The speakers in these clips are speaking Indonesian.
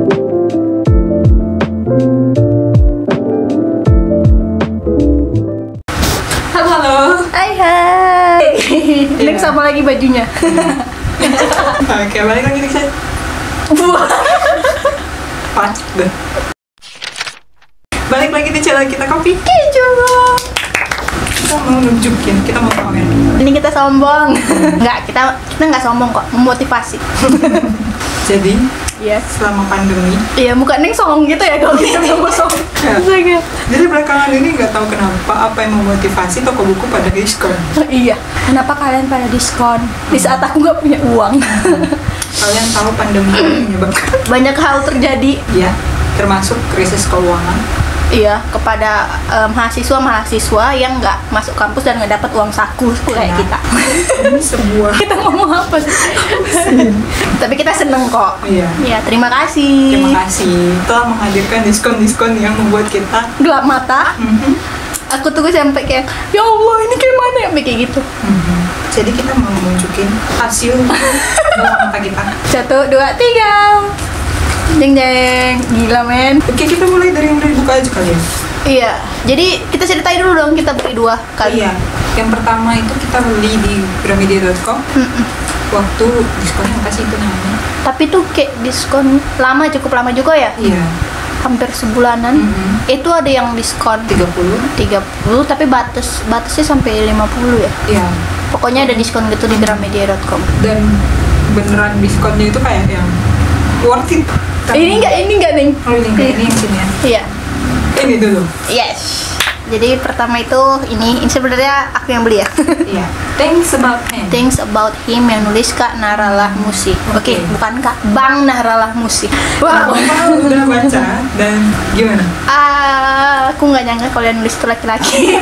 Halo, halo. Hai hai. Neng sama lagi bajunya. Oke, balik lagi nih saya. Pas deh. Balik lagi di channel kita kopi keju. Kita mau nunjukin, kita mau pamer. Ini kita sombong. Enggak, kita kita nggak sombong kok, memotivasi. Jadi Yes. selama pandemi, Iya, muka Neng songong gitu ya kalau kita ngomong sombong. Ya. Astaga. jadi belakangan ini nggak tahu kenapa apa yang memotivasi toko buku pada diskon. Iya. Kenapa kalian pada diskon? Di saat aku nggak punya uang. Kalian tahu pandemi ini menyebabkan Banyak hal terjadi. ya, termasuk krisis keuangan. Iya, kepada mahasiswa mahasiswa yang nggak masuk kampus dan nggak dapat uang saku kayak Nah. kita. Sebuah kita ngomong apa sih? Tapi kita seneng kok. Iya. Iya, terima kasih. Terima kasih telah menghadirkan diskon-diskon yang membuat kita Gelap mata. Mhm. Aku tuh sampai kayak, ya Allah ini kayak mana ya kayak gitu. Mhm. Jadi kita mau nunjukin hasil mata kita. Satu, dua, tiga. Jeng jeng, gila men. Oke kita mulai dari yang dibuka aja kali ya. Iya, jadi kita ceritain dulu dong kita beli dua kali. Iya. Yang pertama itu kita beli di gramedia.com Mm-mm. waktu diskonnya apa sih itu namanya? Tapi tuh kayak diskon lama cukup lama juga ya, Iya. hampir sebulanan. Mhm. Itu ada yang diskon 30 30 tapi batas batasnya sampai 50 ya. Iya. Pokoknya ada diskon gitu di gramedia.com. Dan beneran diskonnya itu kayak yang worth it. Ini enggak, ini enggak, Ning. Oh ini enggak, ini yang sini ya. Iya. Ini dulu. Yes. Jadi pertama itu ini, ini sebenarnya aku yang beli ya. Iya. Thanks about him. Things About Him yang nulis Kak Naralah Musik. Oke, Oke. bukan Kak, Bang Naralah Musik. Wow. Wow. udah baca dan gimana? Ah, aku nggak nyangka kalian nulis itu laki-laki.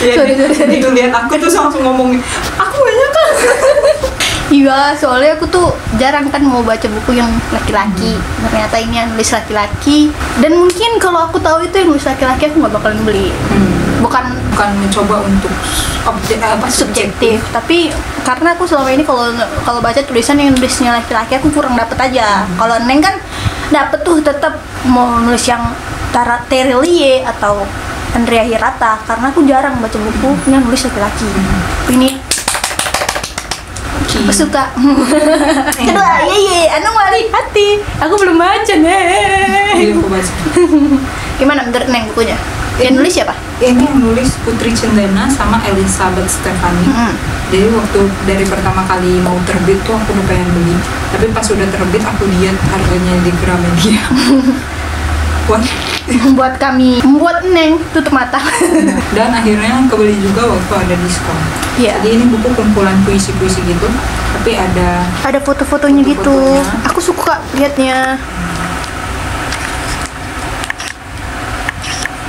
Iya, sorry, sorry. Itu lihat aku tuh langsung ngomong, aku banyak kan. Iya, soalnya aku tuh jarang kan mau baca buku yang laki-laki. Ternyata ini yang nulis laki-laki. Dan mungkin kalau aku tahu itu yang nulis laki-laki, aku nggak bakalan beli. Bukan Bukan mencoba untuk objek apa subjektif, tapi karena aku selama ini kalau kalau baca tulisan yang nulisnya laki-laki aku kurang dapet aja. Kalau Neng kan dapet tuh tetap mau nulis yang Tara Terelie atau Andrea Hirata karena aku jarang baca buku yang nulis laki-laki. Ini aku suka. Kedua, ye ye, anu wali hati. Aku belum baca nih. Baca. Gimana menurut Neng bukunya? Yang nulis siapa? Ini yang nulis Putri Cendana sama Elizabeth Stefani. Hmm. Jadi waktu dari pertama kali mau terbit tuh aku udah pengen beli. Tapi pas udah terbit aku lihat harganya di Gramedia. Wah, membuat kami membuat Neng tutup mata. dan akhirnya kebeli juga waktu ada diskon. Iya. Jadi ini buku kumpulan puisi-puisi gitu, tapi ada ada foto-fotonya gitu Foto-fotonya. aku suka liatnya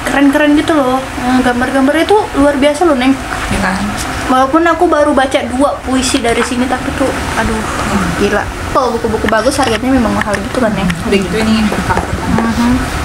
keren-keren gitu loh Eh, gambar-gambarnya tuh luar biasa loh neng ya kan? walaupun aku baru baca dua puisi dari sini tapi tuh aduh gila kalau buku-buku bagus harganya memang mahal gitu kan neng Udah gitu ini yang cover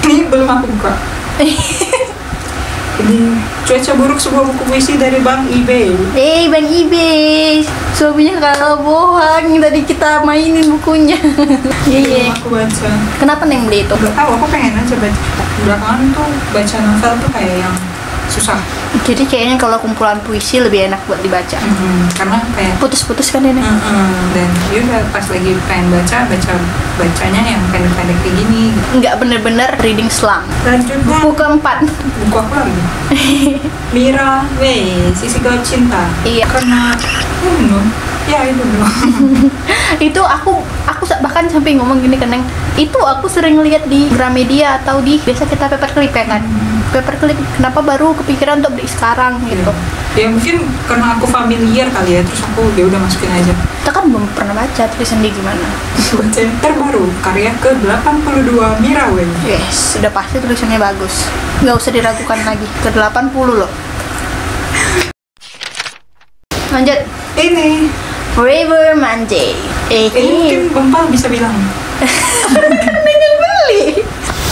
Ini belum aku buka. Ini cuaca buruk sebuah buku puisi dari Bang eBay. Eh, Bang Ibe, suaminya kalau bohong tadi kita mainin bukunya. Iya, iya. Aku baca. Kenapa Neng beli itu? Gak tahu aku pengen aja baca. Belakangan tuh baca novel tuh kayak yang susah. Jadi kayaknya kalau kumpulan puisi lebih enak buat dibaca. Karena kayak Putus-putus kan ini. Mm-mm. dan yaudah pas lagi pengen baca baca bacanya yang pendek-pendek kayak gini. Nggak bener-bener reading slam. Selanjutnya Buku keempat. buku apa lagi? Mira Wei, Sisi Gaut Cinta. Iya. Karena hmm, ya itu doang. itu aku aku bahkan sampai ngomong gini ke Neng. Itu aku sering lihat di Gramedia atau di biasa kita paperclip ya kan. Paperclip kenapa baru kepikiran untuk beli sekarang gitu. ya mungkin karena aku familiar kali ya terus aku ya udah masukin aja Kita kan belum pernah baca tulisan dia gimana. baca yang terbaru karya ke 82 Mira Wei Yes, sudah pasti tulisannya bagus. Nggak usah diragukan lagi. Ke 80 loh. Lanjut. ini Forever Monday. Eh, ini mungkin Bang Pal bisa bilang.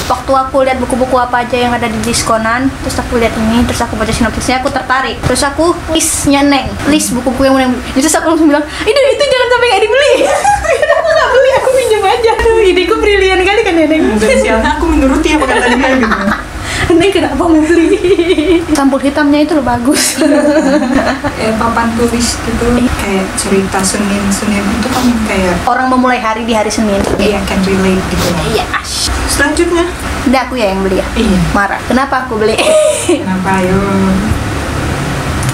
Waktu aku lihat buku-buku apa aja yang ada di diskonan, terus aku lihat ini, terus aku baca sinopsisnya, aku tertarik. Terus aku listnya Neng, list buku-buku yang Neng. Terus aku langsung bilang, itu itu jangan sampai nggak dibeli. Aku nggak beli, aku pinjam aja. Aduh, ideku brilian dan sialnya aku menuruti apa kata dia gitu Neng kenapa beli? Campur hitamnya itu loh bagus. ya papan tulis gitu kayak cerita Senin Senin itu kan kayak Orang memulai hari di hari Senin. iya can relate gitu. Iya. selanjutnya Udah aku ya yang beli ya. iya Marah. Kenapa aku beli? kenapa ayo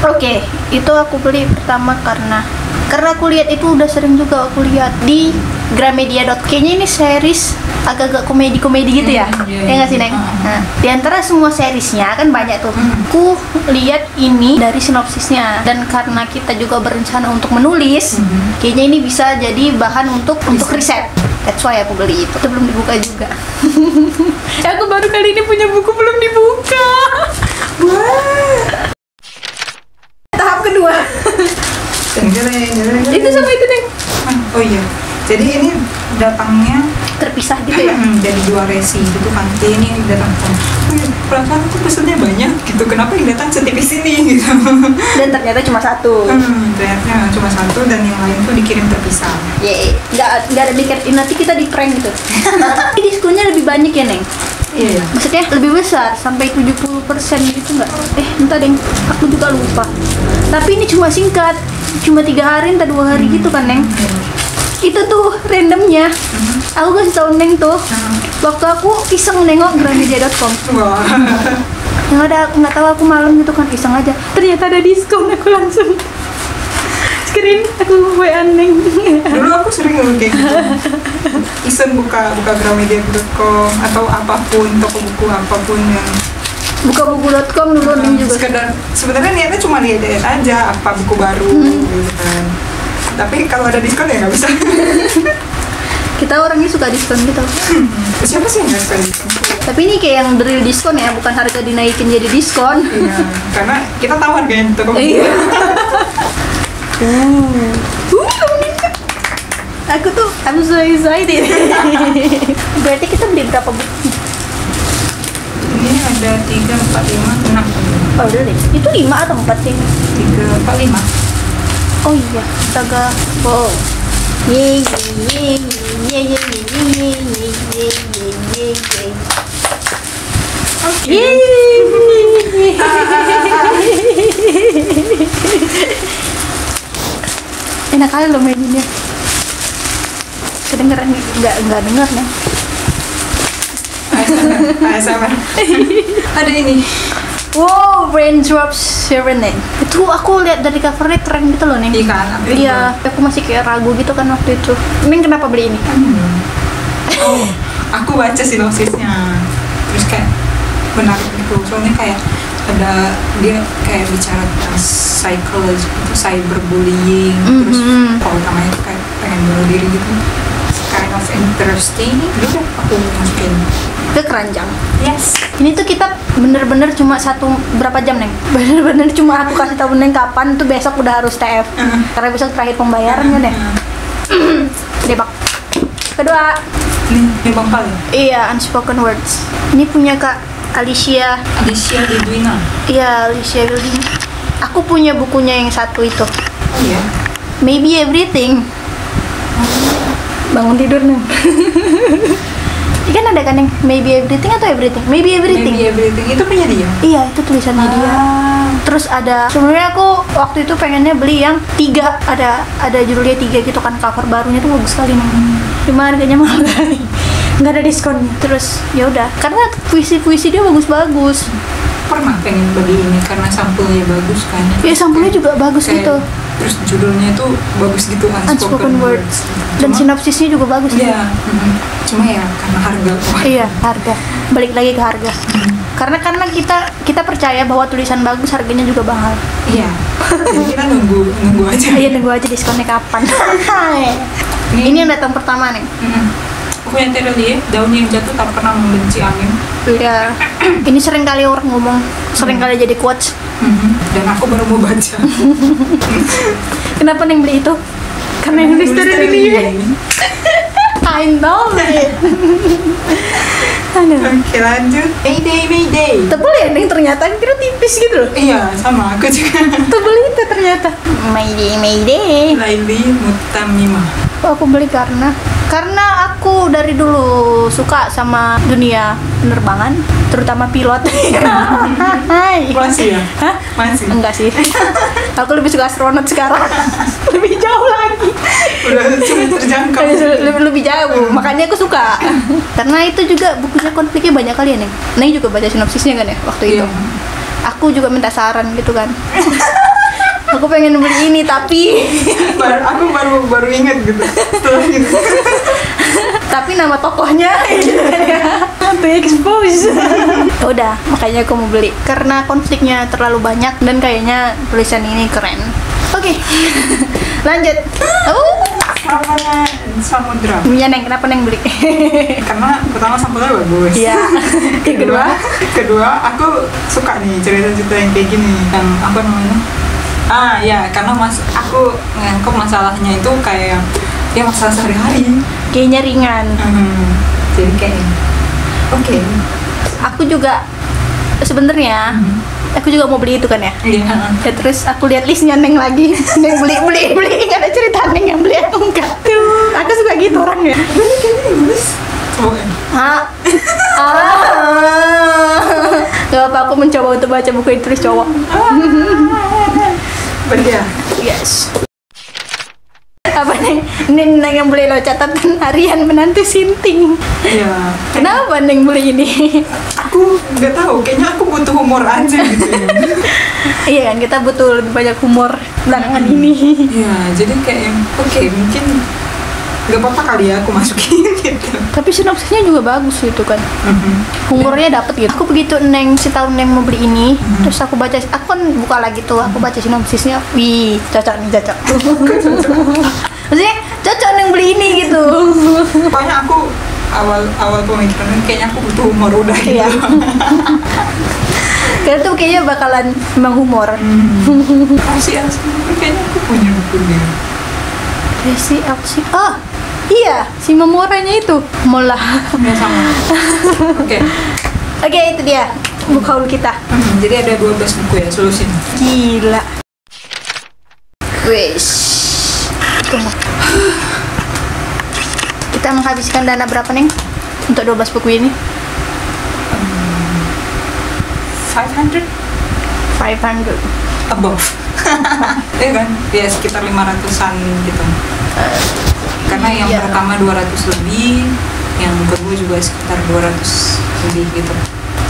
Oke, itu aku beli pertama karena karena aku lihat itu udah sering juga aku lihat di Gramedia. Kayaknya ini series agak-agak komedi-komedi gitu ya. Iya, ya nggak sih, iya. Neng? Hmm. Nah, di antara semua seriesnya kan banyak tuh. Hmm. Aku lihat ini dari sinopsisnya dan karena kita juga berencana untuk menulis, Hmm. kayaknya ini bisa jadi bahan untuk untuk riset. That's why aku beli itu. Itu belum dibuka juga. aku baru kali ini punya buku belum dibuka. Wah. Itu sama itu neng Ah, oh iya. Jadi ini datangnya terpisah gitu ya? Dari dua resi gitu kan. Jadi ini datang. Oh iya, perasaan aku pesennya banyak gitu. Kenapa yang datang setipis ini gitu? Dan ternyata cuma satu. Hmm, ternyata cuma satu dan yang lain tuh dikirim terpisah. Ye nggak nggak ada mikir nanti kita di prank gitu. Ini diskonnya lebih banyak ya neng? Iya maksudnya lebih besar sampai 70% gitu nggak? Eh entah deng aku juga lupa. Tapi ini cuma singkat cuma tiga hari entah dua hari gitu kan neng? Itu tuh randomnya. Aku kasih tau neng tuh waktu aku iseng nengok gramedia.com yang ada nggak tahu aku malam gitu kan iseng aja. Ternyata ada diskon aku langsung screen aku wa neng. Dulu aku sering kayak gitu. Iseng buka buka gramedia.com atau apa pun toko buku apa pun yang buka buku.com dulu neng juga sekedar sebenarnya niatnya cuma lihat-lihat aja apa buku baru gitu kan tapi kalau ada diskon ya nggak bisa kita orangnya suka diskon gitu siapa sih yang diskon tapi ini kayak yang real diskon ya bukan harga dinaikin jadi diskon iya karena kita tahu harganya toko Iya. Uh. Aku tuh I'm so excited. Berarti kita beli berapa buku? Ada tiga empat lima enam Oh, udah deh. Itu lima atau empat sih? tiga empat lima Oh iya, astaga. Wow. Ye ye ye ye ye ye ye ye ye ye ye ye. oke Enak kali lo maininnya. Kedengeran nggak nggak denger nih. ASMR ada ini Wow, Raindrops Serenade. Itu aku lihat dari covernya keren gitu loh nih. Iya kan, aku Iya, aku masih kayak ragu gitu kan waktu itu. Neng kenapa beli ini? Hmm. Oh, aku baca sinopsisnya. Terus kayak menarik gitu. Soalnya kayak ada dia kayak bicara tentang psychology itu cyberbullying terus Mhm. kalau namanya kayak pengen bunuh diri gitu kind of interesting udah aku masukin Ke keranjang. yes Ini tuh kita bener-bener cuma satu berapa jam neng? Bener-bener cuma aku kasih tahu neng kapan tuh besok udah harus TF. Mhm. Karena besok terakhir pembayaran kan ya. Debak. Kedua, bang Pal ya iya unspoken words. Ini punya kak Alicia. Alicia Lidwina Iya Alicia Wilding. Aku punya bukunya yang satu itu. oh iya Maybe everything. Bangun tidur nih. Ini kan ada kan yang maybe everything atau everything? Maybe everything. Maybe everything itu punya dia Iya itu tulisannya dia. Ah. Terus ada sebenarnya aku waktu itu pengennya beli yang tiga ada ada judulnya tiga gitu kan cover barunya tuh bagus sekali nih. Cuma harganya mahal kali. Nggak ada diskon. Terus ya udah karena puisi puisi dia bagus-bagus. pernah pengen beli ini karena sampulnya bagus kan Ya sampulnya juga bagus Kayak- gitu. Terus judulnya tuh bagus gitu Unspoken words. Dan Cuma- sinopsisnya juga bagus. Iya, mm, cuma ya karena harga wah, Iya, harga. Balik lagi ke harga. Karena karena kita kita percaya bahwa tulisan bagus harganya juga mahal. Iya. Jadi kita nunggu nunggu aja. Iya, nunggu aja diskonnya kapan. Ini yang datang pertama nih. Mm. Aku yang Terelie, daun yang jatuh tak pernah membenci angin. Iya. Ini sering kali orang ngomong, sering kali jadi quotes. Mhm. Dan aku baru mau baca. Kenapa neng beli itu? Karena yang nulis dari dia. I know it. Aduh. Oke lanjut. Mayday, Mayday. Tebel ya neng ternyata kira tipis gitu loh. Iya, sama aku juga. Tebel itu ternyata. Mayday, mayday. Laili Mutamimah. Oh, aku beli karena karena aku dari dulu suka sama dunia penerbangan terutama pilot Hai. Masih ya? Hah? Masih. enggak sih aku lebih suka astronot sekarang lebih jauh lagi Udah sulit terjangkau. lebih, lebih jauh makanya aku suka karena itu juga bukunya konfliknya banyak kali ya Neng Neng juga baca sinopsisnya kan ya waktu itu Iya. aku juga minta saran gitu kan aku pengen beli ini tapi Baru, aku baru baru ingat gitu. Setelah gitu. tapi nama tokohnya to expose udah makanya aku mau beli karena konfliknya terlalu banyak dan kayaknya tulisan ini keren oke lanjut oh Samanya samudra. ya neng kenapa neng beli Karena pertama sampulnya bagus. Iya. Kedua? kedua aku suka nih cerita-cerita yang kayak gini yang apa namanya ah ya karena mas aku nganggap masalahnya itu kayak ya masalah sehari-hari. Kayaknya ringan Hmm, jadi kayak oke. Aku juga sebenarnya aku juga mau beli itu kan ya? Iya. Ya terus aku lihat listnya neng lagi. Neng beli beli beli. Nggak ada cerita neng yang beli aku enggak. Tuh aku suka gitu orangnya. Ini kayaknya oh, eh. ah. Ah. Gak apa aku mencoba untuk baca buku yang tulis cowok Ya yes. Apa neng neng, neng yang beli lo catatan harian menantu sinting. Iya kenapa neng beli ini? Aku nggak tahu kayaknya aku butuh humor aja gitu ya. Iya kan kita butuh lebih banyak humor belakangan ini. Iya, jadi kayak yang oke mungkin nggak apa-apa kali ya aku masukin gitu. Tapi sinopsisnya juga bagus gitu kan. Mhm. humornya dapet gitu. Aku begitu neng si tahu neng mau beli ini terus aku baca aku kan buka lagi tuh aku baca sinopsisnya wih cocok nih cocok. Maksudnya cocok neng beli ini gitu. Pokoknya aku awal awal pemikiran kayaknya aku butuh humor udah gitu. Iya. karena tuh kayaknya bakalan memang humor. Hmm. Asih asih kayaknya aku punya bukunya Desi Aksi oh iya si memoranya itu mola ya sama oke oke itu dia buku haul kita Hmm, jadi ada 12 buku ya solusi Gila. Wish. Tunggu. Kita menghabiskan dana berapa, Neng? Untuk 12 buku ini? 500 500. above Iya kan ya sekitar 500an gitu karena yang Iya. pertama 200 lebih yang kedua juga sekitar 200 lebih gitu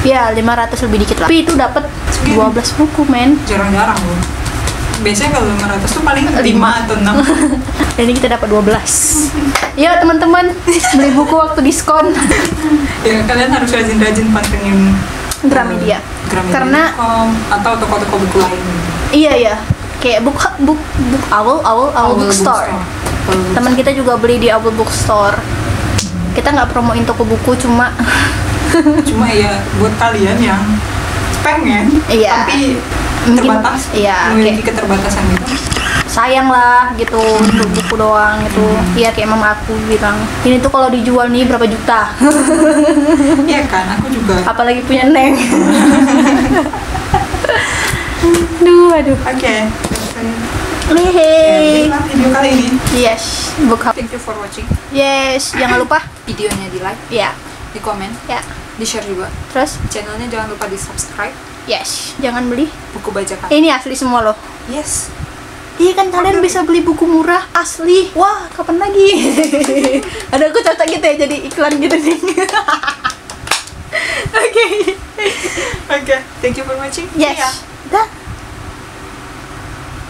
Ya, 500 lebih dikit lah. Tapi itu dapat Segini. 12 buku, men. jarang-jarang loh biasanya kalau 500 tuh paling 5 Lima. atau 6 Dan ini kita dapat 12. Ya, teman-teman, beli buku waktu diskon ya kalian harus rajin-rajin pantengin Gramedia. eh, Gramedia Karena- com, atau toko-toko buku lain Iya, iya. Kayak book book book Owl, Owl, Owl Bookstore. Teman kita juga beli di Owl Bookstore. Kita nggak promoin toko buku, cuma. Cuma ya buat kalian yang pengen Iya. tapi Mungkin- terbatas iya, memiliki keterbatasan gitu sayang lah gitu untuk buku doang gitu. Iya kayak mama aku bilang ini tuh kalau dijual nih berapa juta? Iya kan aku juga. Apalagi punya neng. Duh aduh. Oke Ya, Inilah video kali ini. Yes book hub thank you for watching. Yes jangan lupa. Videonya di like ya. di komen ya. di share juga. Terus? Channelnya jangan lupa di subscribe. Yes jangan beli. Buku bajakan. Ini asli semua loh. Yes. Iya kan kalian bisa beli buku murah asli. Wah, kapan lagi? Ada aku cocok gitu ya jadi iklan gitu nih. Oke. oke thank you for watching. Yes. See ya. Dah.